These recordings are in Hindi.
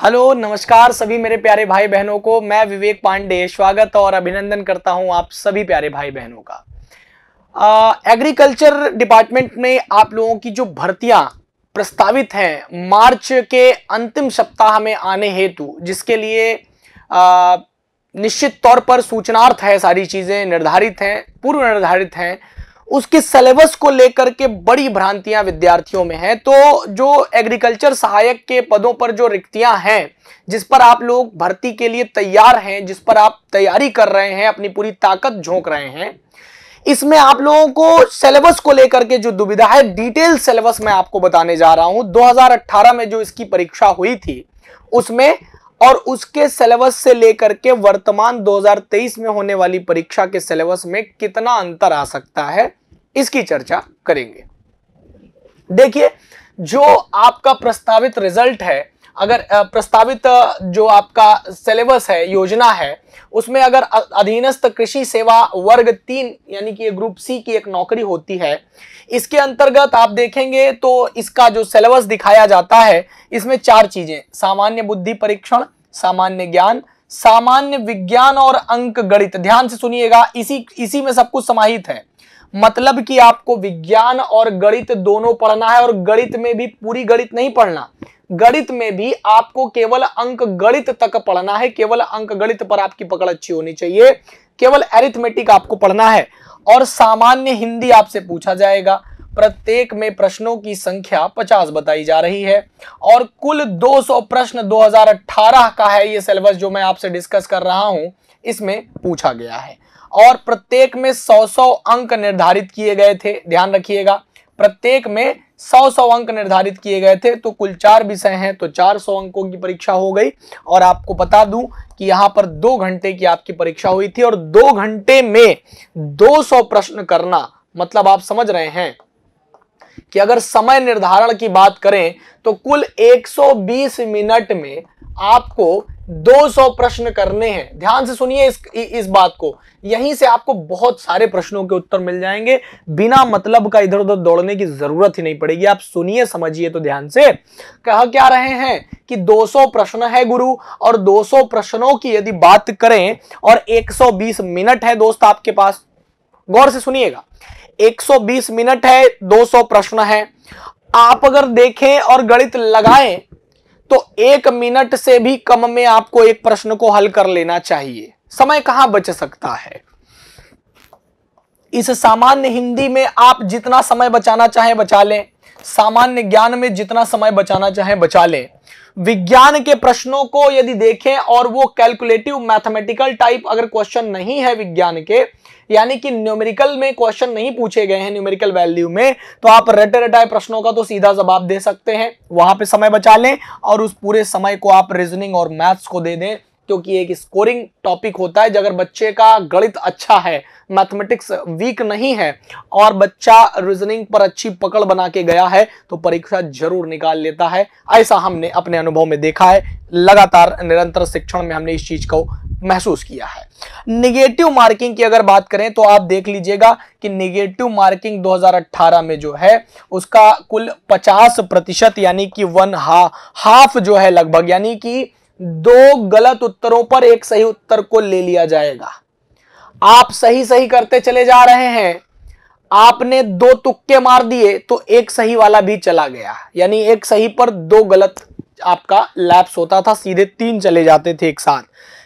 हेलो नमस्कार सभी मेरे प्यारे भाई बहनों को। मैं विवेक पांडे स्वागत और अभिनंदन करता हूँ आप सभी प्यारे भाई बहनों का। एग्रीकल्चर डिपार्टमेंट में आप लोगों की जो भर्तियाँ प्रस्तावित हैं मार्च के अंतिम सप्ताह में आने हेतु जिसके लिए आ, निश्चित तौर पर सूचनार्थ है सारी चीज़ें निर्धारित हैं पूर्व निर्धारित हैं। उसके सिलेबस को लेकर के बड़ी भ्रांतियाँ विद्यार्थियों में है। तो जो एग्रीकल्चर सहायक के पदों पर जो रिक्तियाँ हैं, जिस पर आप लोग भर्ती के लिए तैयार हैं, जिस पर आप तैयारी कर रहे हैं, अपनी पूरी ताकत झोंक रहे हैं, इसमें आप लोगों को सिलेबस को लेकर के जो दुविधा है डिटेल सिलेबस मैं आपको बताने जा रहा हूँ। 2018 में जो इसकी परीक्षा हुई थी, उसमें और उसके सिलेबस से लेकर के वर्तमान 2023 में होने वाली परीक्षा के सिलेबस में कितना अंतर आ सकता है, इसकी चर्चा करेंगे। देखिए, जो आपका प्रस्तावित रिज़ल्ट है अगर प्रस्तावित जो आपका सिलेबस है, योजना है, उसमें अगर अधीनस्थ कृषि सेवा वर्ग तीन, यानी कि ग्रुप सी की एक नौकरी होती है, इसके अंतर्गत आप देखेंगे तो इसका जो सिलेबस दिखाया जाता है, इसमें चार चीज़ें, सामान्य बुद्धि परीक्षण, सामान्य ज्ञान, सामान्य विज्ञान और अंक गणित। ध्यान से सुनिएगा, इसी इसी में सब कुछ समाहित है। मतलब कि आपको विज्ञान और गणित दोनों पढ़ना है और गणित में भी पूरी गणित नहीं पढ़ना। गणित में भी आपको केवल अंक गणित तक पढ़ना है। केवल अंक गणित पर आपकी पकड़ अच्छी होनी चाहिए। केवल एरिथमेटिक आपको पढ़ना है और सामान्य हिंदी आपसे पूछा जाएगा। प्रत्येक में प्रश्नों की संख्या 50 बताई जा रही है और कुल 200 प्रश्न 2018 का है। ये सिलेबस जो मैं आपसे डिस्कस कर रहा हूँ, इसमें पूछा गया है। और प्रत्येक में 100-100 अंक निर्धारित किए गए थे। ध्यान रखिएगा प्रत्येक में सौ सौ अंक निर्धारित किए गए थे तो कुल चार विषय हैं तो चार सौ अंकों की परीक्षा हो गई। और आपको बता दूँ कि यहाँ पर दो घंटे की आपकी परीक्षा हुई थी, और दो घंटे में 200 प्रश्न करना मतलब आप समझ रहे हैं कि अगर समय निर्धारण की बात करें तो कुल 120 मिनट में आपको 200 प्रश्न करने हैं। ध्यान से सुनिए इस इस बात को। यहीं से आपको बहुत सारे प्रश्नों के उत्तर मिल जाएँगे। बिना मतलब का इधर उधर दौड़ने की ज़रूरत ही नहीं पड़ेगी। आप सुनिए, समझिए तो ध्यान से। कह क्या रहे हैं कि 200 प्रश्न है गुरु, और 200 प्रश्नों की यदि बात करें, और 120 मिनट है दोस्त आपके पास, गौर से सुनिएगा। 120 मिनट है 200 प्रश्न है। आप अगर देखें और गणित लगाएँ तो एक मिनट से भी कम में आपको एक प्रश्न को हल कर लेना चाहिए। समय कहाँ बच सकता है? इस सामान्य हिंदी में आप जितना समय बचाना चाहें बचा लें। सामान्य ज्ञान में जितना समय बचाना चाहें बचा लें। विज्ञान के प्रश्नों को यदि देखें और वो कैलकुलेटिव मैथमेटिकल टाइप अगर क्वेश्चन नहीं है विज्ञान के, यानी कि न्यूमेरिकल में क्वेश्चन नहीं पूछे गए हैं न्यूमेरिकल वैल्यू में तो आप रटे रटाए प्रश्नों का तो सीधा जवाब दे सकते हैं। वहाँ पे समय बचा लें और उस पूरे समय को आप रीजनिंग और मैथ्स को दे दें। क्योंकि एक स्कोरिंग टॉपिक होता है अगर बच्चे का गणित अच्छा है मैथमेटिक्स वीक नहीं है और बच्चा रीजनिंग पर अच्छी पकड़ बना के गया है तो परीक्षा ज़रूर निकाल लेता है। ऐसा हमने अपने अनुभव में देखा है। लगातार निरंतर शिक्षण में हमने इस चीज़ को महसूस किया है। निगेटिव मार्किंग की अगर बात करें तो आप देख लीजिएगा कि निगेटिव मार्किंग 2018 में जो है उसका कुल 50 प्रतिशत यानी कि वन हा, हाफ़ जो है लगभग यानी कि दो गलत उत्तरों पर एक सही उत्तर को ले लिया जाएगा। आप सही सही करते चले जा रहे हैं। आपने दो तुक्के मार दिए तो एक सही वाला भी चला गया। यानी एक सही पर दो गलत आपका लैप्स होता था, सीधे तीन चले जाते थे एक साथ।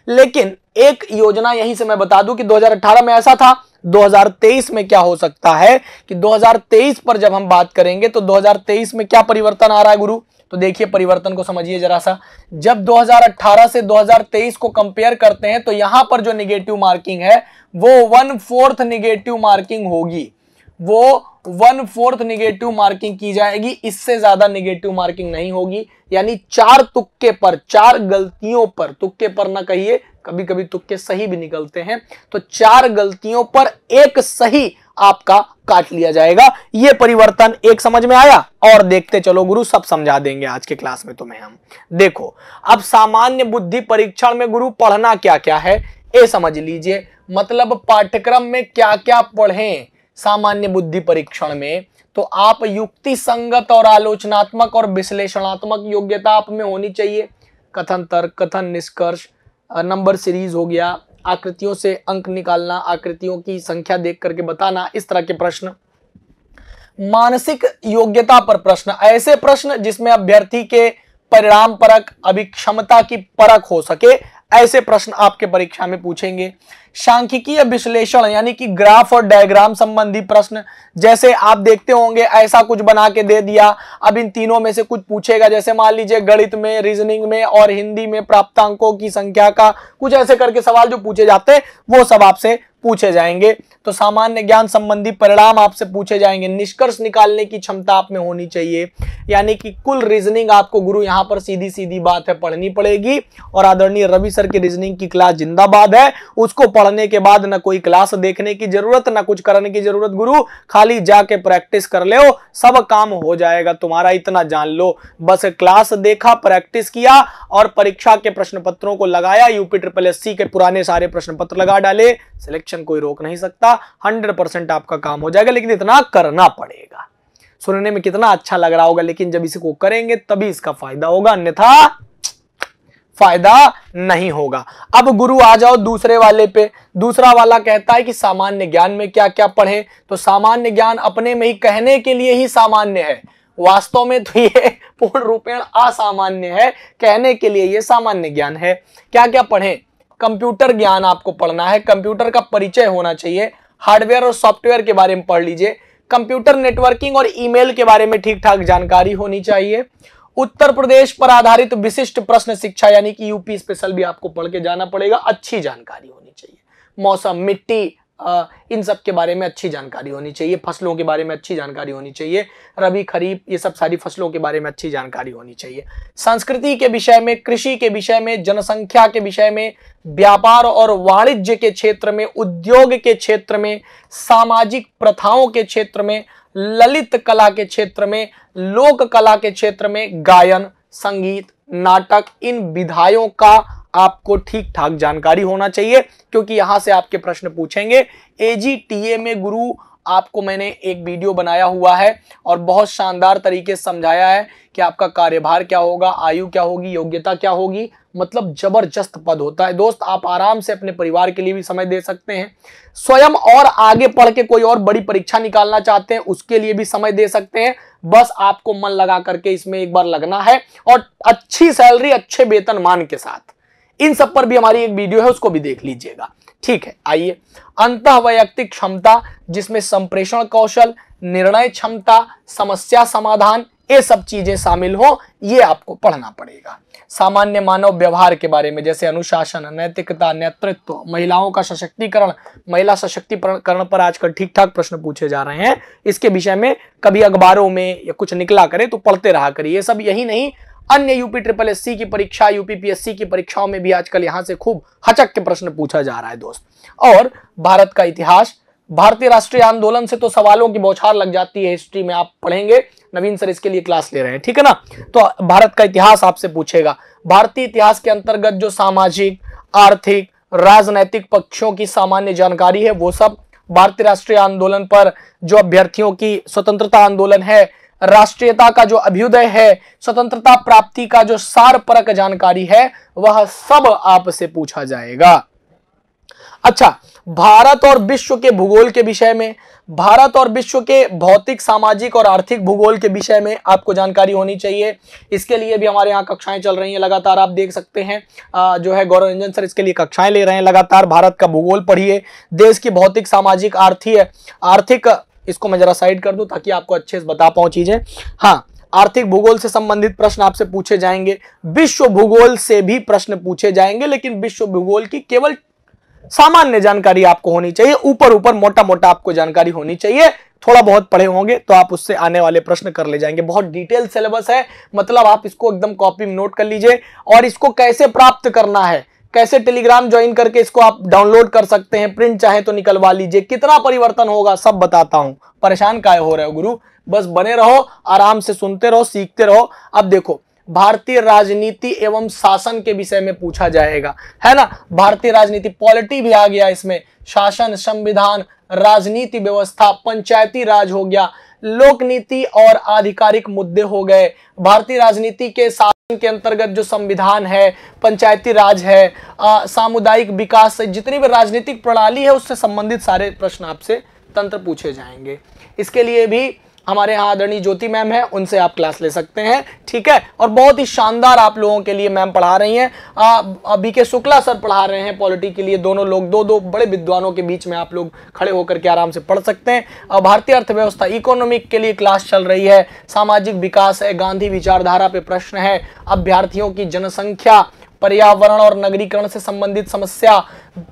लेकिन एक योजना यहीं से मैं बता दूँ कि 2018 में ऐसा था। 2023 में क्या हो सकता है कि 2023 पर जब हम बात करेंगे तो 2023 में क्या परिवर्तन आ रहा है गुरु? तो देखिए परिवर्तन को समझिए जरा सा। जब 2018 से 2023 को कंपेयर करते हैं तो यहाँ पर जो निगेटिव मार्किंग है, वो वन फोर्थ निगेटिव मार्किंग होगी। वो वन फोर्थ निगेटिव मार्किंग की जाएगी, इससे ज़्यादा निगेटिव मार्किंग नहीं होगी। यानी चार तुक्के पर, चार गलतियों पर, तुक्के पर ना कहिए कभी कभी तुक्के सही भी निकलते हैं। तो चार गलतियों पर एक सही आपका काट लिया जाएगा। ये परिवर्तन एक समझ में आया? और देखते चलो गुरु, सब समझा देंगे आज के क्लास में तुम्हें हम। देखो, अब सामान्य बुद्धि परीक्षण में गुरु पढ़ना क्या क्या है? ये समझ लीजिए मतलब पाठ्यक्रम में क्या क्या पढ़ें सामान्य बुद्धि परीक्षण में? तो आप युक्ति संगत और आलोचनात्मक और विश्लेषणात्मक योग्यता आप में होनी चाहिए। कथन तर्क, कथन निष्कर्ष नंबर सीरीज़ हो गया आकृतियों से अंक निकालना, आकृतियों की संख्या देख करके बताना, इस तरह के प्रश्न। मानसिक योग्यता पर प्रश्न। ऐसे प्रश्न जिसमें अभ्यर्थी के परिणाम परक अभिक्षमता की परख हो सके, ऐसे प्रश्न आपके परीक्षा में पूछेंगे। सांख्यिकीय विश्लेषण, यानी कि ग्राफ और डायग्राम संबंधी प्रश्न। जैसे आप देखते होंगे, ऐसा कुछ बना के दे दिया। अब इन तीनों में से कुछ पूछेगा। जैसे मान लीजिए, गणित में रीजनिंग में और हिंदी में प्राप्तांकों की संख्या का कुछ ऐसे करके सवाल जो पूछे जाते हैं, वो सब आपसे पूछे जाएँगे। तो सामान्य ज्ञान संबंधी परिणाम आपसे पूछे जाएँगे। निष्कर्ष निकालने की क्षमता आप में होनी चाहिए। यानी कि कुल रीजनिंग आपको गुरु यहाँ पर सीधी सीधी बात है पढ़नी पड़ेगी। और आदरणीय रवि सर की रीजनिंग की क्लास जिंदाबाद है। उसको पढ़ने के बाद ना कोई क्लास देखने की ज़रूरत, ना कुछ करने की ज़रूरत। गुरु, खाली जाके प्रैक्टिस कर ले, सब काम हो जाएगा। तुम्हारा इतना जान लो। बस क्लास देखा, प्रैक्टिस किया और परीक्षा के प्रश्न पत्रों को लगाया। यूपी ट्रिपल एस के पुराने सारे प्रश्न पत्र लगा डाले। सिलेक्शन कोई रोक नहीं सकता। हंड्रेड आपका काम हो जाएगा, लेकिन इतना करना पड़ेगा। सुनने में कितना अच्छा लग रहा होगा, लेकिन जब इसको करेंगे, तभी इसका फ़ायदा होगा। अन्यथा फ़ायदा नहीं होगा। अब गुरु आ जाओ दूसरे वाले पे। दूसरा वाला कहता है कि सामान्य ज्ञान में क्या क्या पढ़े? तो सामान्य ज्ञान अपने में ही कहने के लिए ही सामान्य है। वास्तव में तो ये पूर्ण रूपेण असामान्य है। कहने के लिए ये सामान्य ज्ञान है। क्या क्या पढ़े? कंप्यूटर ज्ञान आपको पढ़ना है। कंप्यूटर का परिचय होना चाहिए। हार्डवेयर और सॉफ्टवेयर के बारे में पढ़ लीजिए। कंप्यूटर नेटवर्किंग और ईमेल के बारे में ठीक ठाक जानकारी होनी चाहिए। उत्तर प्रदेश पर आधारित विशिष्ट प्रश्न शिक्षा यानी कि यूपी स्पेशल भी आपको पढ़ के जाना पड़ेगा। अच्छी जानकारी होनी चाहिए। मौसम, मिट्टी इन सब के बारे में अच्छी जानकारी होनी चाहिए। फ़सलों के बारे में अच्छी जानकारी होनी चाहिए। रबी, खरीफ, ये सब सारी फ़सलों के बारे में अच्छी जानकारी होनी चाहिए। संस्कृति के विषय में, कृषि के विषय में, जनसंख्या के विषय में, व्यापार और वाणिज्य के क्षेत्र में, उद्योग के क्षेत्र में, सामाजिक प्रथाओं के क्षेत्र में ललित कला के क्षेत्र में, लोक कला के क्षेत्र में गायन, संगीत, नाटक, इन विधायों का आपको ठीक ठाक जानकारी होना चाहिए, क्योंकि यहाँ से आपके प्रश्न पूछेंगे। एजीटीए में गुरु, आपको मैंने एक वीडियो बनाया हुआ है और बहुत शानदार तरीके से समझाया है कि आपका कार्यभार क्या होगा, आयु क्या होगी, योग्यता क्या होगी। मतलब ज़बरदस्त पद होता है। दोस्त, आप आराम से अपने परिवार के लिए भी समय दे सकते हैं। स्वयं और आगे पढ़ के कोई और बड़ी परीक्षा निकालना चाहते हैं, उसके लिए भी समय दे सकते हैं। बस आपको मन लगा करके इसमें एक बार लगना है और अच्छी सैलरी, अच्छे वेतन मान के साथ। इन सब पर भी हमारी एक वीडियो है, उसको भी देख लीजिएगा। ठीक है, आइए। अंत वैयक्तिक क्षमता, जिसमें संप्रेषण कौशल, निर्णय क्षमता, समस्या समाधान ये सब चीज़ें शामिल हो, ये आपको पढ़ना पड़ेगा। सामान्य मानव व्यवहार के बारे में, जैसे अनुशासन, नैतिकता, नेतृत्व, महिलाओं का सशक्तिकरण, महिला सशक्तिकरण पर आजकल ठीक ठाक प्रश्न पूछे जा रहे हैं। इसके विषय में कभी अखबारों में या कुछ निकला करे तो पढ़ते रहा करिए। सब यही नहीं, अन्य यूपी ट्रिपल एससी की परीक्षा यूपीपीएससी की परीक्षाओं में भी आजकल यहाँ से खूब हचक के प्रश्न पूछा जा रहा है दोस्त। और भारत का इतिहास, भारतीय राष्ट्रीय आंदोलन से तो सवालों की बौछार लग जाती है, हिस्ट्री में आप पढ़ेंगे नवीन सर इसके लिए क्लास ले रहे हैं, ठीक है ना? तो भारत का इतिहास आपसे पूछेगा। भारतीय इतिहास के अंतर्गत जो सामाजिक, आर्थिक, राजनैतिक पक्षों की सामान्य जानकारी है, वो सब भारतीय राष्ट्रीय आंदोलन पर जो अभ्यर्थियों की स्वतंत्रता आंदोलन है, राष्ट्रीयता का जो अभ्युदय है, स्वतंत्रता प्राप्ति का जो सार परक जानकारी है, वह सब आपसे पूछा जाएगा। अच्छा भारत और विश्व के भूगोल के विषय में भारत और विश्व के भौतिक सामाजिक और आर्थिक भूगोल के विषय में आपको जानकारी होनी चाहिए। इसके लिए भी हमारे यहाँ कक्षाएँ चल रही हैं लगातार आप देख सकते हैं। आ, जो है गौरव रंजन सर इसके लिए कक्षाएँ ले रहे हैं लगातार भारत का भूगोल पढ़िए। देश की भौतिक सामाजिक आर्थिक आर्थिक इसको मैं जरा साइड कर दूँ ताकि आपको अच्छे से बता पाऊँ चीज़ें। हाँ आर्थिक भूगोल से संबंधित प्रश्न आपसे पूछे जाएँगे। विश्व भूगोल से भी प्रश्न पूछे जाएँगे लेकिन विश्व भूगोल की केवल सामान्य जानकारी आपको होनी चाहिए। ऊपर ऊपर मोटा मोटा आपको जानकारी होनी चाहिए। थोड़ा बहुत पढ़े होंगे तो आप उससे आने वाले प्रश्न कर ले जाएँगे। बहुत डिटेल सिलेबस है मतलब आप इसको एकदम कॉपी में नोट कर लीजिए और इसको कैसे प्राप्त करना है, कैसे टेलीग्राम ज्वाइन करके इसको आप डाउनलोड कर सकते हैं, प्रिंट चाहे तो निकलवा लीजिए, कितना परिवर्तन होगा सब बताता हूँ। परेशान काय हो रहे हो गुरु? बस बने रहो, आराम से सुनते रहो, सीखते रहो। अब देखो भारतीय राजनीति एवं शासन के विषय में पूछा जाएगा। है ना? भारतीय राजनीति पॉलिटी भी आ गया इसमें। शासन, संविधान, राजनीति व्यवस्था, पंचायती राज हो गया लोक नीति और आधिकारिक मुद्दे हो गए। भारतीय राजनीति के शासन के अंतर्गत जो संविधान है, पंचायती राज है सामुदायिक विकास जितनी भी राजनीतिक प्रणाली है, उससे संबंधित सारे प्रश्न आपसे तंत्र पूछे जाएँगे। इसके लिए भी हमारे यहाँ आदरणीय ज्योति मैम है, उनसे आप क्लास ले सकते हैं, ठीक है? और बहुत ही शानदार आप लोगों के लिए मैम पढ़ा रही हैं। बी के शुक्ला सर पढ़ा रहे हैं पॉलिटी के लिए, दोनों लोग, दो दो बड़े विद्वानों के बीच में आप लोग खड़े होकर के आराम से पढ़ सकते हैं। भारतीय अर्थव्यवस्था इकोनॉमिक के लिए क्लास चल रही है, सामाजिक विकास है, गांधी विचारधारा पे प्रश्न है, अभ्यर्थियों की जनसंख्या पर्यावरण और नगरीकरण से संबंधित समस्या,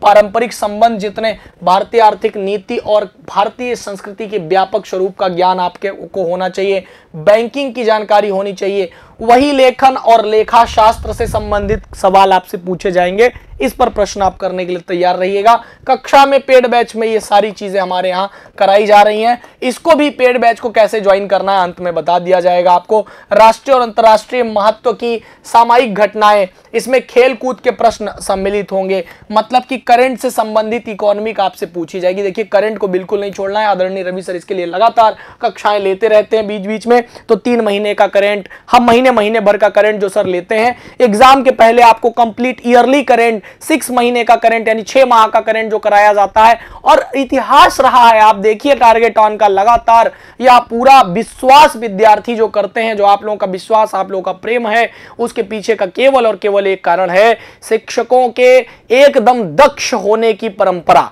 पारंपरिक संबंध जितने भारतीय आर्थिक नीति और भारतीय संस्कृति के व्यापक स्वरूप का ज्ञान आपके को होना चाहिए, बैंकिंग की जानकारी होनी चाहिए। वही लेखन और लेखा शास्त्र से संबंधित सवाल आपसे पूछे जाएँगे। इस पर प्रश्न आप करने के लिए तैयार रहिएगा। कक्षा में पेड बैच में ये सारी चीज़ें हमारे यहाँ कराई जा रही हैं। इसको भी पेड बैच को कैसे ज्वाइन करना है, अंत में बता दिया जाएगा आपको। राष्ट्रीय और अंतर्राष्ट्रीय महत्व की सामायिक घटनाएँ, इसमें खेल कूद के प्रश्न सम्मिलित होंगे। मतलब कि करंट से संबंधित इकोनॉमिक आपसे पूछी जाएगी। देखिए करंट को बिल्कुल नहीं छोड़ना है। आदरणीय रवि सर इसके लिए लगातार कक्षाएँ लेते रहते हैं बीच बीच में। तो तीन महीने का करंट हम महीने महीने भर का करंट जो सर लेते हैं। एग्ज़ाम के पहले आपको कंप्लीट ईयरली करंट सिक्स महीने का करंट, यानी छह माह का करंट जो कराया जाता है। और इतिहास रहा है, आप देखिए टारगेट ऑन का लगातार। या पूरा विश्वास विद्यार्थी जो करते हैं, जो आप लोगों का विश्वास, आप लोगों का प्रेम है, उसके पीछे का केवल और केवल एक कारण है, शिक्षकों के एकदम दक्ष होने की परंपरा।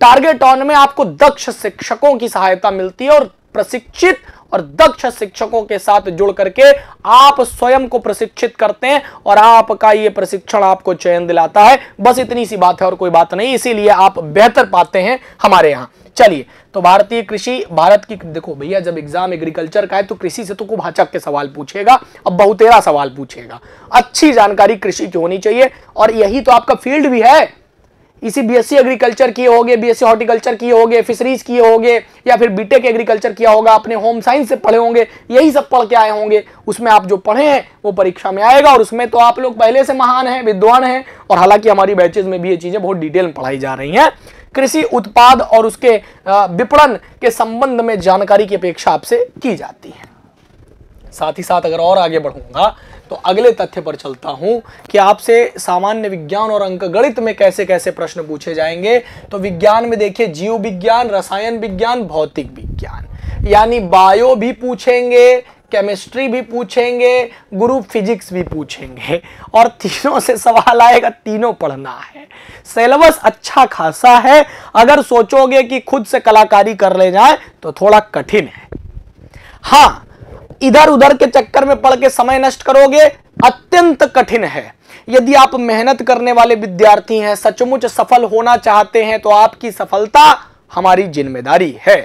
टारगेट ऑन में आपको दक्ष शिक्षकों की सहायता मिलती है और प्रशिक्षित और दक्ष शिक्षकों के साथ जुड़ करके आप स्वयं को प्रशिक्षित करते हैं और आपका ये प्रशिक्षण आपको चयन दिलाता है। बस इतनी सी बात है और कोई बात नहीं, इसीलिए आप बेहतर पाते हैं हमारे यहाँ। चलिए तो भारतीय कृषि, भारत की देखो भैया, जब एग्ज़ाम एग्रीकल्चर का है तो कृषि से तो खूब हचक के सवाल पूछेगा, अब बहुतेरा सवाल पूछेगा। अच्छी जानकारी कृषि की होनी चाहिए और यही तो आपका फ़ील्ड भी है। इसी बीएससी एग्रीकल्चर किए होगे बीएससी हॉर्टिकल्चर किए होगे फिशरीज किए होगे, या फिर बीटेक एग्रीकल्चर किया होगा, अपने होम साइंस से पढ़े होंगे, यही सब पढ़ के आए होंगे। उसमें आप जो पढ़े हैं, वो परीक्षा में आएगा, और उसमें तो आप लोग पहले से महान हैं, विद्वान हैं, और हालाँकि हमारी बैचेज में भी ये चीज़ें बहुत डिटेल में पढ़ाई जा रही हैं। कृषि उत्पाद और उसके विपणन के संबंध में जानकारी की अपेक्षा आपसे की जाती है। साथ ही साथ अगर और आगे बढ़ूँगा तो अगले तथ्य पर चलता हूँ कि आपसे सामान्य विज्ञान और अंक गणित में कैसे कैसे प्रश्न पूछे जाएँगे। तो विज्ञान में देखिए जीव विज्ञान रसायन विज्ञान, भौतिक विज्ञान। यानी बायो भी पूछेंगे, केमिस्ट्री भी पूछेंगे ग्रुप फिजिक्स भी पूछेंगे। और तीनों से सवाल आएगा, तीनों पढ़ना है। सिलेबस अच्छा खासा है। अगर सोचोगे कि खुद से कलाकारी कर ले जाए तो थोड़ा कठिन है। हाँ इधर उधर के चक्कर में पढ़ के समय नष्ट करोगे, अत्यंत कठिन है। यदि आप मेहनत करने वाले विद्यार्थी हैं, सचमुच सफल होना चाहते हैं तो आपकी सफलता हमारी ज़िम्मेदारी है।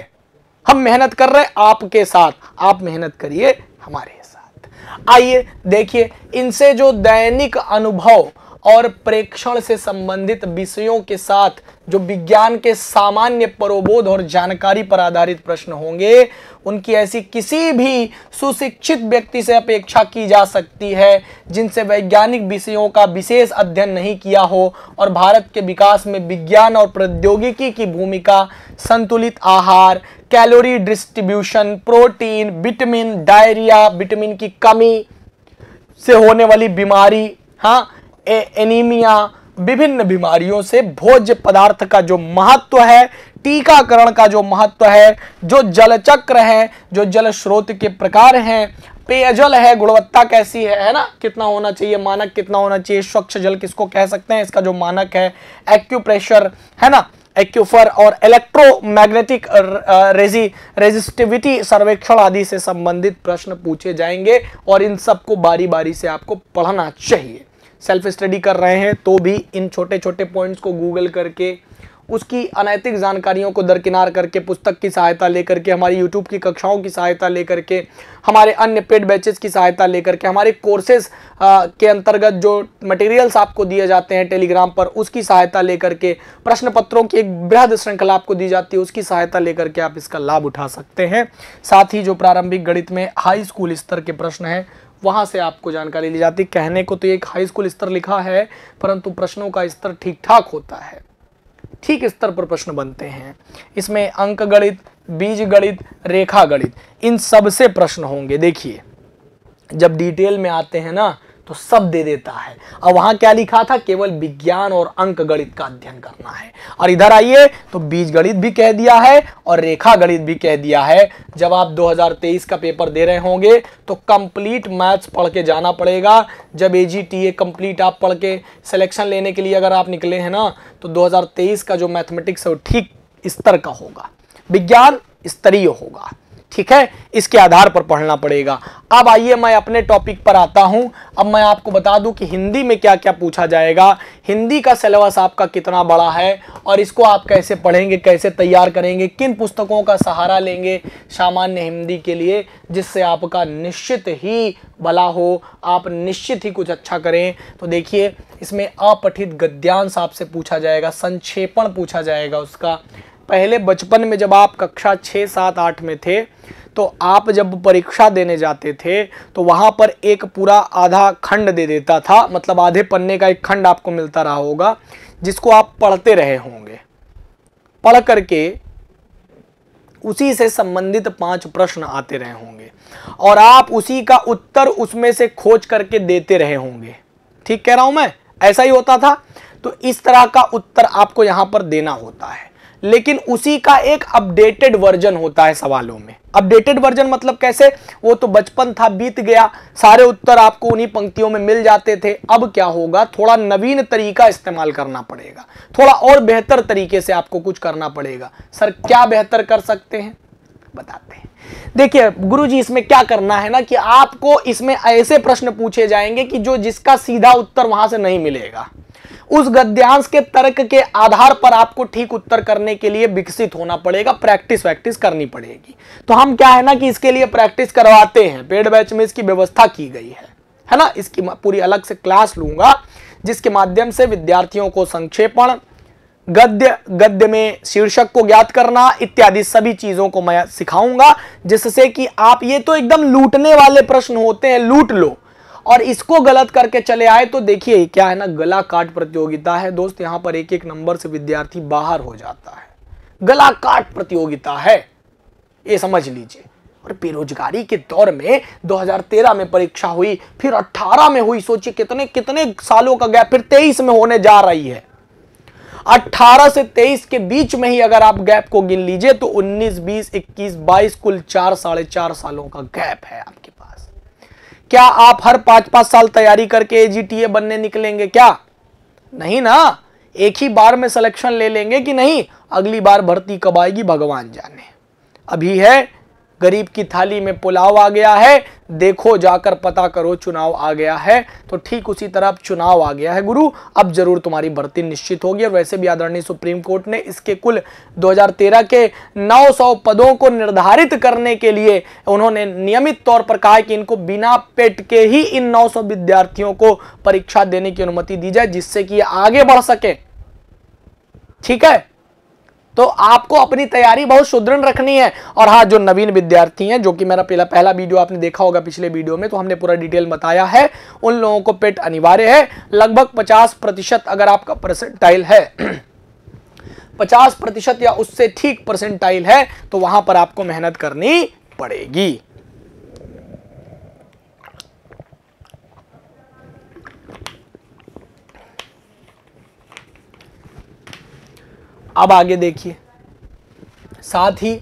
हम मेहनत कर रहे आपके साथ, आप मेहनत करिए हमारे साथ। आइए देखिए, इनसे जो दैनिक अनुभव और प्रेक्षण से संबंधित विषयों के साथ जो विज्ञान के सामान्य परोबोध और जानकारी पर आधारित प्रश्न होंगे, उनकी ऐसी किसी भी सुशिक्षित व्यक्ति से अपेक्षा की जा सकती है, जिनसे वैज्ञानिक विषयों का विशेष अध्ययन नहीं किया हो और भारत के विकास में विज्ञान और प्रौद्योगिकी की भूमिका, संतुलित आहार, calorie distribution, protein, vitamin, diarrhoea, vitamin की कमी से होने वाली बीमारी हाँ एनीमिया विभिन्न बीमारियों से भोज्य पदार्थ का जो महत्व है, टीकाकरण का जो महत्व है, जो जल चक्र है, जो जल स्रोत के प्रकार हैं, पेयजल है, गुणवत्ता कैसी है है ना? कितना होना चाहिए, मानक कितना होना चाहिए, स्वच्छ जल किसको कह सकते हैं? इसका जो मानक है एक्यूप्रेशर है ना? एक्यूफर और इलेक्ट्रोमैग्नेटिक रेजी रेजिस्टिविटी सर्वेक्षण आदि से संबंधित प्रश्न पूछे जाएँगे और इन सबको बारी बारी से आपको पढ़ना चाहिए। सेल्फ स्टडी कर रहे हैं तो भी इन छोटे छोटे पॉइंट्स को गूगल करके, उसकी अनैतिक जानकारियों को दरकिनार करके, पुस्तक की सहायता लेकर के, हमारी यूट्यूब की कक्षाओं की सहायता लेकर के, हमारे अन्य पेड बैचेस की सहायता लेकर के, हमारे कोर्सेज के अंतर्गत जो मटेरियल्स आपको दिए जाते हैं टेलीग्राम पर, उसकी सहायता लेकर के प्रश्न पत्रों की एक बृहद श्रृंखला आपको दी जाती है, उसकी सहायता लेकर के आप इसका लाभ उठा सकते हैं। साथ ही जो प्रारंभिक गणित में हाई स्कूल स्तर के प्रश्न हैं वहाँ से आपको जानकारी ली जाती कहने को तो एक हाई स्कूल स्तर लिखा है, परंतु प्रश्नों का स्तर ठीक ठाक होता है। ठीक स्तर पर प्रश्न बनते हैं। इसमें अंक गणित, बीज गणित, रेखा गणित, इन सबसे प्रश्न होंगे। देखिए, जब डिटेल में आते हैं ना तो सब दे देता है। अब वहाँ क्या लिखा था? केवल विज्ञान और अंक गणित का अध्ययन करना है। और इधर आइए तो बीज गणित भी कह दिया है और रेखा गणित भी कह दिया है। जब आप 2023 का पेपर दे रहे होंगे तो कंप्लीट मैथ्स पढ़ के जाना पड़ेगा। जब ए जी टी ए कंप्लीट आप पढ़ के सिलेक्शन लेने के लिए अगर आप निकले हैं ना तो 2023 का जो मैथमेटिक्स है वो ठीक स्तर का होगा। विज्ञान स्तरीय होगा। ठीक है? इसके आधार पर पढ़ना पड़ेगा। अब आइए मैं अपने टॉपिक पर आता हूँ। अब मैं आपको बता दूँ कि हिंदी में क्या क्या पूछा जाएगा। हिंदी का सिलेबस आपका कितना बड़ा है और इसको आप कैसे पढ़ेंगे, कैसे तैयार करेंगे, किन पुस्तकों का सहारा लेंगे सामान्य हिंदी के लिए, जिससे आपका निश्चित ही भला हो, आप निश्चित ही कुछ अच्छा करें। तो देखिए, इसमें अपठित गद्यांश आपसे पूछा जाएगा, संक्षेपण पूछा जाएगा उसका। पहले बचपन में जब आप कक्षा छः सात, आठ में थे तो आप जब परीक्षा देने जाते थे तो वहाँ पर एक पूरा आधा खंड दे देता था। मतलब आधे पन्ने का एक खंड आपको मिलता रहा होगा, जिसको आप पढ़ते रहे होंगे। पढ़ करके उसी से संबंधित पाँच प्रश्न आते रहे होंगे। और आप उसी का उत्तर उसमें से खोज करके देते रहे होंगे। ठीक कह रहा हूँ मैं? ऐसा ही होता था। तो इस तरह का उत्तर आपको यहाँ पर देना होता है। लेकिन उसी का एक अपडेटेड वर्जन होता है सवालों में। अपडेटेड वर्जन मतलब कैसे? वो तो बचपन था, बीत गया। सारे उत्तर आपको उन्हीं पंक्तियों में मिल जाते थे। अब क्या होगा? थोड़ा नवीन तरीका इस्तेमाल करना पड़ेगा। थोड़ा और बेहतर तरीके से आपको कुछ करना पड़ेगा। सर, क्या बेहतर कर सकते हैं? बताते हैं। देखिए, गुरुजी, इसमें क्या करना है ना कि आपको इसमें ऐसे प्रश्न पूछे जाएँगे कि जो जिसका सीधा उत्तर वहाँ से नहीं मिलेगा। उस गद्यांश के तर्क के आधार पर आपको ठीक उत्तर करने के लिए विकसित होना पड़ेगा, प्रैक्टिस वैक्टिस करनी पड़ेगी। तो हम क्या है ना कि इसके लिए प्रैक्टिस करवाते हैं। पेड बैच में इसकी व्यवस्था की गई है है ना? इसकी पूरी अलग से क्लास लूँगा, जिसके माध्यम से विद्यार्थियों को संक्षेपण, गद्य गद्य में शीर्षक को ज्ञात करना, इत्यादि सभी चीज़ों को मैं सिखाऊँगा, जिससे कि आप ये तो एकदम लूटने वाले प्रश्न होते हैं, लूट लो। और इसको गलत करके चले आए तो देखिए क्या है ना गला काट प्रतियोगिता है। दोस्त यहाँ पर एक एक नंबर से विद्यार्थी बाहर हो जाता है। गला काट प्रतियोगिता है ये समझ लीजिए। और बेरोजगारी के दौर में 2013 में परीक्षा हुई फिर 18 में हुई सोचिए कितने कितने सालों का गैप फिर 23 में होने जा रही है। 18 से 23 के बीच में ही अगर आप गैप को गिन लीजिए तो 19, 20, 21, 22 कुल चार साढ़े चार सालों का गैप है आपके। क्या आप हर पाँच पाँच साल तैयारी करके एजीटीए बनने निकलेंगे क्या? नहीं ना? एक ही बार में सिलेक्शन ले लेंगे कि नहीं? अगली बार भर्ती कब आएगी भगवान जाने। अभी है गरीब की थाली में पुलाव आ गया है, देखो जाकर पता करो चुनाव आ गया है। तो ठीक उसी तरह चुनाव आ गया है, गुरु। अब ज़रूर तुम्हारी भर्ती निश्चित होगी और वैसे भी आदरणीय सुप्रीम कोर्ट ने इसके कुल 2013 के 900 पदों को निर्धारित करने के लिए उन्होंने नियमित तौर पर कहा कि इनको बिना पेट के ही इन 900 विद्यार्थियों को परीक्षा देने की अनुमति दी जाए, जिससे कि आगे बढ़ सके। ठीक है? तो आपको अपनी तैयारी बहुत सुदृढ़ रखनी है। और हाँ जो नवीन विद्यार्थी हैं, जो कि मेरा पहला पहला वीडियो आपने देखा होगा पिछले वीडियो में तो हमने पूरा डिटेल बताया है। उन लोगों को पेट अनिवार्य है। लगभग 50 प्रतिशत अगर आपका परसेंटाइल है 50 प्रतिशत या उससे ठीक परसेंटाइल है तो वहाँ पर आपको मेहनत करनी पड़ेगी। अब आगे देखिए। साथ ही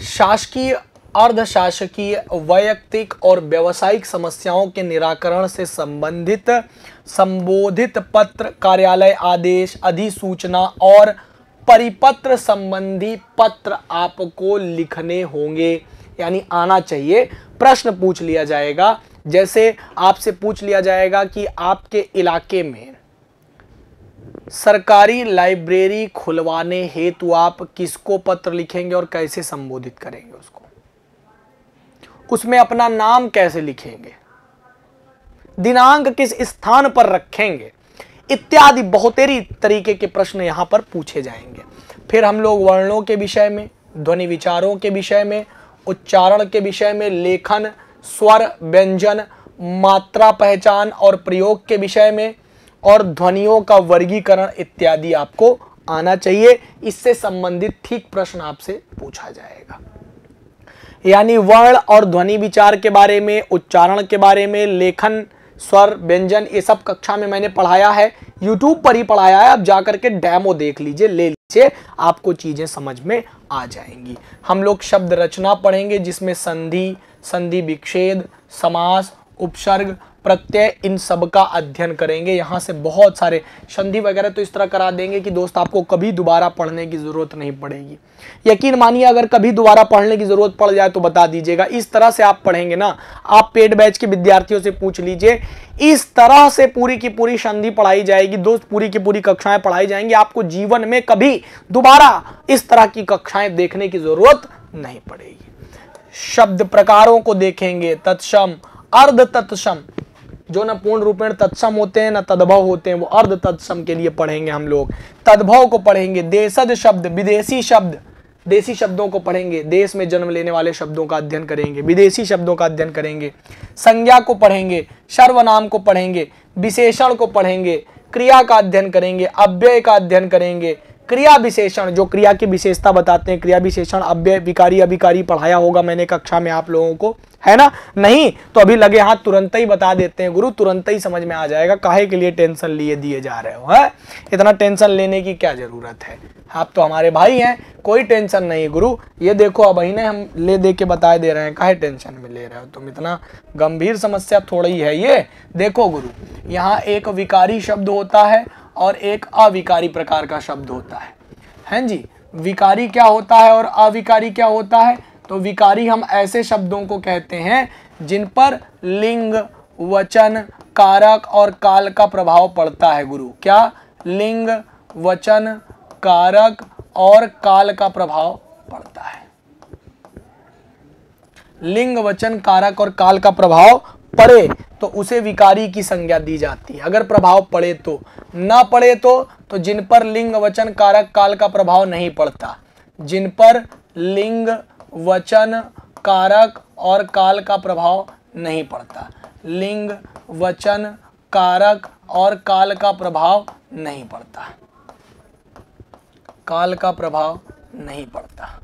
शासकीय, अर्धशासकीय, वैयक्तिक और व्यवसायिक समस्याओं के निराकरण से संबंधित संबोधित पत्र, कार्यालय आदेश, अधिसूचना और परिपत्र संबंधी पत्र आपको लिखने होंगे। यानी आना चाहिए। प्रश्न पूछ लिया जाएगा। जैसे आपसे पूछ लिया जाएगा कि आपके इलाके में सरकारी लाइब्रेरी खुलवाने हेतु आप किसको पत्र लिखेंगे और कैसे संबोधित करेंगे उसको? उसमें अपना नाम कैसे लिखेंगे? दिनांक किस स्थान पर रखेंगे? इत्यादि बहुतेरी तरीके के प्रश्न यहाँ पर पूछे जाएँगे। फिर हम लोग वर्णों के विषय में, ध्वनि विचारों के विषय में, उच्चारण के विषय में, लेखन, स्वर, व्यंजन, मात्रा पहचान और प्रयोग के विषय में और ध्वनियों का वर्गीकरण इत्यादि आपको आना चाहिए। इससे संबंधित ठीक प्रश्न आपसे पूछा जाएगा। यानी वर्ण और ध्वनि विचार के बारे में, उच्चारण के बारे में, लेखन, स्वर, व्यंजन, ये सब कक्षा में मैंने पढ़ाया है। यूट्यूब पर ही पढ़ाया है। आप जाकर के डेमो देख लीजिए, ले लीजिए, आपको चीज़ें समझ में आ जाएँगी। हम लोग शब्द रचना पढ़ेंगे, जिसमें संधि संधि विक्षेद समास, उपसर्ग प्रत्यय इन सब का अध्ययन करेंगे। यहाँ से बहुत सारे संधि वगैरह तो इस तरह करा देंगे कि दोस्त, आपको कभी दोबारा पढ़ने की ज़रूरत नहीं पड़ेगी। यकीन मानिए, अगर कभी दोबारा पढ़ने की ज़रूरत पड़ जाए तो बता दीजिएगा। इस तरह से आप पढ़ेंगे ना, आप पेड बैच के विद्यार्थियों से पूछ लीजिए। इस तरह से पूरी की पूरी संधि पढ़ाई जाएगी। दोस्त, पूरी की पूरी कक्षाएँ पढ़ाई जाएँगी। आपको जीवन में कभी दोबारा इस तरह की कक्षाएँ देखने की ज़रूरत नहीं पड़ेगी। शब्द प्रकारों को देखेंगे, तत्सम, अर्ध तत्सम। जो न पूर्ण रूपेण तत्सम होते हैं, न तद्भव होते हैं, वो अर्ध तत्सम के लिए पढ़ेंगे हम लोग। तद्भव को पढ़ेंगे देशज शब्द, विदेशी शब्द। देशी शब्दों को पढ़ेंगे, देश में जन्म लेने वाले शब्दों का अध्ययन करेंगे, विदेशी शब्दों का अध्ययन करेंगे। संज्ञा को पढ़ेंगे, सर्वनाम को पढ़ेंगे, विशेषण को पढ़ेंगे, क्रिया का अध्ययन करेंगे, अव्यय का अध्ययन करेंगे क्रिया विशेषण जो क्रिया की विशेषता बताते हैं क्रिया विशेषण अव्यय, विकारी, अभिकारी, पढ़ाया होगा मैंने कक्षा में आप लोगों को, है ना? नहीं तो अभी लगे हाथ तुरंत ही बता देते हैं, गुरु, तुरंत ही समझ में आ जाएगा काहे के लिए टेंशन लिए, दिए जा रहे हो, है? इतना टेंशन लेने की क्या ज़रूरत है? आप तो हमारे भाई हैं, कोई टेंशन नहीं गुरु। ये देखो, अब ही हम ले दे के बता दे रहे हैं, काहे टेंशन में ले रहे हो तुम? इतना गंभीर समस्या थोड़ी है ये। देखो, गुरु, यहाँ एक विकारी शब्द होता है और एक अविकारी प्रकार का शब्द होता है। हैं जी? विकारी क्या होता है और अविकारी क्या होता है? तो विकारी हम ऐसे शब्दों को कहते हैं जिन पर लिंग, वचन, कारक और काल का प्रभाव पड़ता है गुरु। क्या? लिंग, वचन, कारक और काल का प्रभाव पड़ता है। लिंग, वचन, कारक और काल का प्रभाव पड़े तो उसे विकारी की संज्ञा दी जाती है। अगर प्रभाव पड़े तो। ना पड़े तो तो जिन पर लिंग वचन कारक काल का प्रभाव नहीं पड़ता। जिन पर लिंग वचन कारक और काल का प्रभाव नहीं पड़ता। लिंग वचन कारक और काल का प्रभाव नहीं पड़ता। काल का प्रभाव नहीं पड़ता।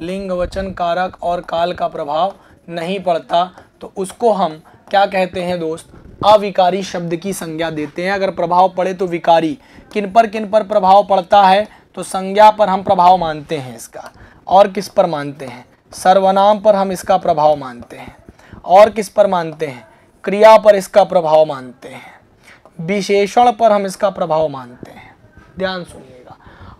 लिंग वचन कारक और काल का प्रभाव नहीं पड़ता तो उसको हम क्या कहते हैं दोस्त? अविकारी शब्द की संज्ञा देते हैं। अगर प्रभाव पड़े तो विकारी। किन पर किन पर प्रभाव पड़ता है तो संज्ञा पर हम प्रभाव मानते हैं इसका। और किस पर मानते हैं? सर्वनाम पर हम इसका प्रभाव मानते हैं। और किस पर मानते हैं? क्रिया पर इसका प्रभाव मानते हैं। विशेषण पर हम इसका प्रभाव मानते हैं। ध्यान सुनिएगा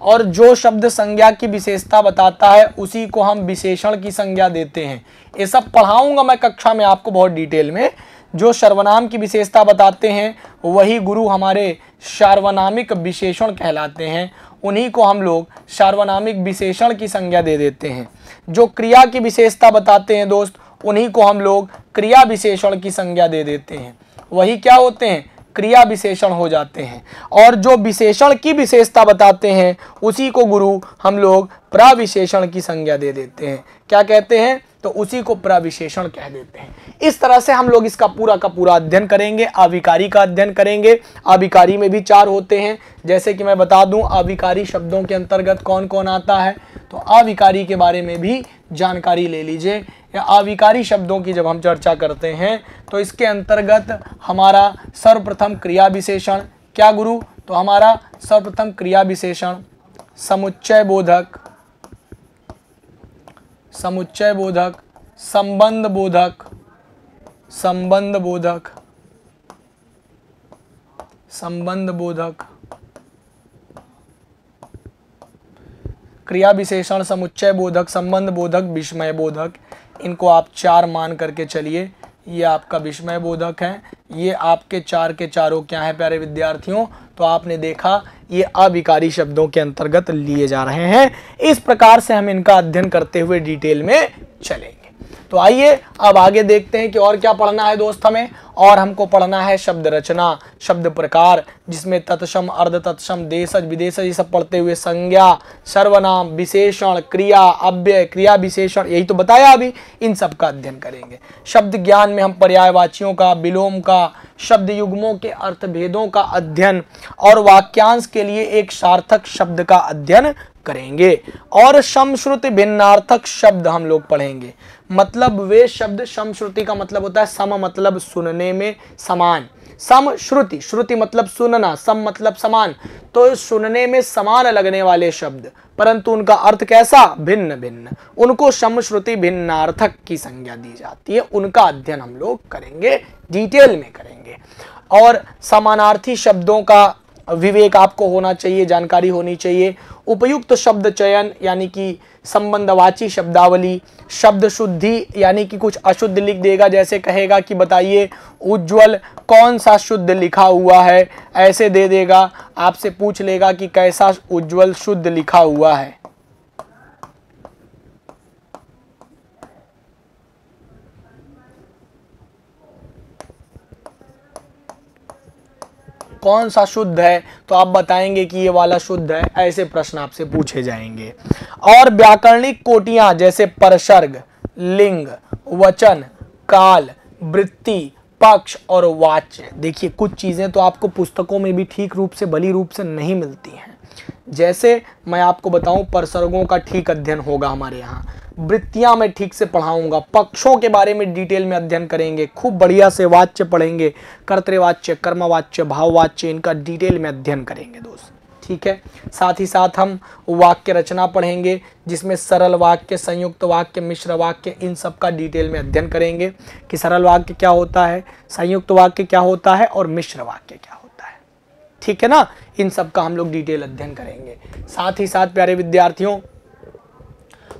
और जो शब्द संज्ञा की विशेषता बताता है, उसी को हम विशेषण की संज्ञा देते हैं। ये सब पढ़ाऊँगा मैं कक्षा में आपको बहुत डिटेल में। जो सर्वनाम की विशेषता बताते हैं, वही गुरु हमारे सार्वनामिक विशेषण कहलाते हैं। उन्हीं को हम लोग सार्वनामिक विशेषण की संज्ञा दे देते हैं। जो क्रिया की विशेषता बताते हैं दोस्त, उन्हीं को हम लोग क्रिया विशेषण की संज्ञा दे देते हैं। वही क्या होते हैं? क्रिया विशेषण हो जाते हैं। और जो विशेषण की विशेषता बताते हैं, उसी को गुरु हम लोग प्रविशेषण की संज्ञा दे देते हैं। क्या कहते हैं? तो उसी को प्रविशेषण कह देते हैं। इस तरह से हम लोग इसका पूरा का पूरा अध्ययन करेंगे अविकारी का अध्ययन करेंगे। अविकारी में भी चार होते हैं। जैसे कि मैं बता दूँ अविकारी शब्दों के अंतर्गत कौन कौन आता है? तो अविकारी के बारे में भी जानकारी ले लीजिए। या अविकारी शब्दों की जब हम चर्चा करते हैं तो इसके अंतर्गत हमारा सर्वप्रथम क्रिया विशेषण क्या गुरु? तो हमारा सर्वप्रथम क्रिया विशेषण समुच्चय बोधक। समुच्चय बोधक, संबंध बोधक संबंध बोधक संबंध बोधक। क्रिया विशेषण, समुच्चय बोधक, संबंध बोधक, विस्मय बोधक, इनको आप चार मान करके चलिए। ये आपका विस्मय बोधक है। ये आपके चार के चारों क्या है, प्यारे विद्यार्थियों? तो आपने देखा ये अविकारी शब्दों के अंतर्गत लिए जा रहे हैं। इस प्रकार से हम इनका अध्ययन करते हुए डिटेल में चलेंगे तो आइए अब आगे देखते हैं कि और क्या पढ़ना है दोस्त हमें, और हमको पढ़ना है शब्द रचना, शब्द प्रकार, जिसमें तत्सम, अर्ध तत्सम देशज विदेश, ये सब पढ़ते हुए संज्ञा, सर्वनाम, विशेषण, क्रिया, अव्यय क्रिया विशेषण यही तो बताया अभी, इन सब का अध्ययन करेंगे। शब्द ज्ञान में हम पर्यायवाचियों का, विलोम का, शब्द युग्मों के अर्थ भेदों का अध्ययन, और वाक्यांश के लिए एक सार्थक शब्द का अध्ययन करेंगे और समश्रुति भिन्नार्थक शब्द हम लोग पढ़ेंगे। मतलब वे शब्द समश्रुति का मतलब होता है सम मतलब सुनने में समान। सम श्रुति श्रुति मतलब सुनना, सम मतलब समान। तो सुनने में समान लगने वाले शब्द, परंतु उनका अर्थ कैसा? भिन्न भिन्न। उनको समश्रुति भिन्नार्थक की संज्ञा दी जाती है। उनका अध्ययन हम लोग करेंगे, डिटेल में करेंगे। और समानार्थी शब्दों का विवेक आपको होना चाहिए, जानकारी होनी चाहिए। उपयुक्त शब्द चयन, यानी कि संबंधवाची शब्दावली, शब्द शुद्धि, यानी कि कुछ अशुद्ध लिख देगा, जैसे कहेगा कि बताइए, उज्जवल, कौन सा शुद्ध लिखा हुआ है? ऐसे दे देगा, आपसे पूछ लेगा कि कैसा उज्जवल शुद्ध लिखा हुआ है। कौन सा शुद्ध है तो आप बताएँगे कि ये वाला शुद्ध है, ऐसे प्रश्न आपसे पूछे जाएँगे। और व्याकरणिक कोटियाँ जैसे परसर्ग, लिंग, वचन, काल, वृत्ति, पक्ष और वाच्य। देखिए, कुछ चीज़ें तो आपको पुस्तकों में भी ठीक रूप से, बली रूप से नहीं मिलती हैं। जैसे मैं आपको बताऊँ, परसर्गों का ठीक अध्ययन होगा हमारे यहाँ। वृत्तियाँ मैं ठीक से पढ़ाऊँगा, पक्षों के बारे में डिटेल में अध्ययन करेंगे, खूब बढ़िया से वाच्य पढ़ेंगे कर्तवाच्य कर्मवाच्य, भाववाच्य, इनका डिटेल में अध्ययन करेंगे दोस्त, ठीक है? साथ ही साथ हम वाक्य रचना पढ़ेंगे, जिसमें सरल वाक्य, संयुक्त वाक्य, मिश्र वाक्य, इन सब का डिटेल में अध्ययन करेंगे, कि सरल वाक्य क्या होता है, संयुक्त वाक्य क्या होता है और मिश्र वाक्य क्या होता है, ठीक है ना? इन सब का हम लोग डिटेल अध्ययन करेंगे। साथ ही साथ प्यारे विद्यार्थियों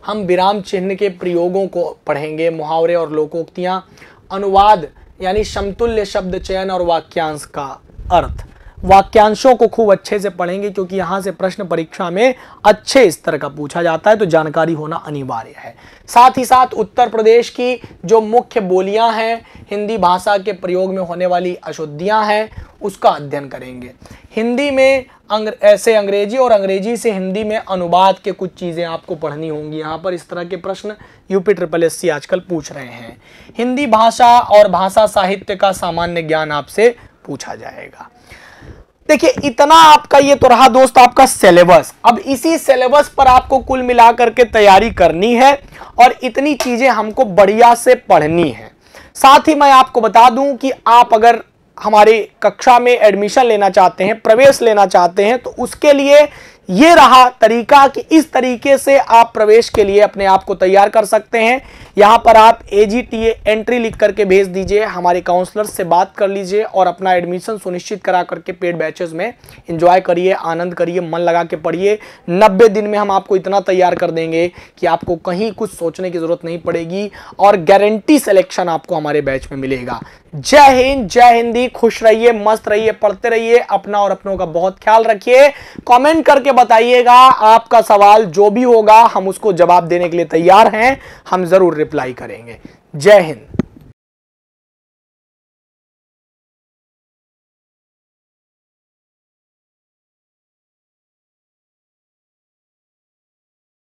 हम विराम चिन्ह के प्रयोगों को पढ़ेंगे, मुहावरे और लोकोक्तियाँ, अनुवाद, यानी समतुल्य शब्द चयन और वाक्यांश का अर्थ। वाक्यांशों को खूब अच्छे से पढ़ेंगे क्योंकि यहाँ से प्रश्न परीक्षा में अच्छे स्तर का पूछा जाता है तो जानकारी होना अनिवार्य है। साथ ही साथ उत्तर प्रदेश की जो मुख्य बोलियाँ हैं हिंदी भाषा के प्रयोग में होने वाली अशुद्धियाँ हैं उसका अध्ययन करेंगे। हिंदी में अंग्र, ऐसे अंग्रेज़ी और अंग्रेज़ी से हिंदी में अनुवाद के कुछ चीज़ें आपको पढ़नी होंगी। यहाँ पर इस तरह के प्रश्न यूपी ट्रिपल एस सी आजकल पूछ रहे हैं। हिंदी भाषा और भाषा साहित्य का सामान्य ज्ञान आपसे पूछा जाएगा। देखिए, इतना आपका ये तो रहा दोस्त आपका सिलेबस अब इसी सिलेबस पर आपको कुल मिलाकर के तैयारी करनी है और इतनी चीज़ें हमको बढ़िया से पढ़नी है। साथ ही मैं आपको बता दूँ कि आप अगर हमारे कक्षा में एडमिशन लेना चाहते हैं, प्रवेश लेना चाहते हैं तो उसके लिए ये रहा तरीका कि इस तरीके से आप प्रवेश के लिए अपने आप को तैयार कर सकते हैं। यहाँ पर आप ए जी टी एंट्री लिख करके भेज दीजिए, हमारे काउंसलर से बात कर लीजिए और अपना एडमिशन सुनिश्चित करा करके पेड बैचेस में इंजॉय करिए, आनंद करिए, मन लगा के पढ़िए। नब्बे दिन में हम आपको इतना तैयार कर देंगे कि आपको कहीं कुछ सोचने की ज़रूरत नहीं पड़ेगी और गारंटी सिलेक्शन आपको हमारे बैच में मिलेगा। जय हिंद, जय हिंदी, खुश रहिए, मस्त रहिए, पढ़ते रहिए, अपना और अपनों का बहुत ख्याल रखिए। कॉमेंट करके बताइएगा, आपका सवाल जो भी होगा, हम उसको जवाब देने के लिए तैयार हैं। हम ज़रूर रिप्लाई करेंगे। जय हिंद।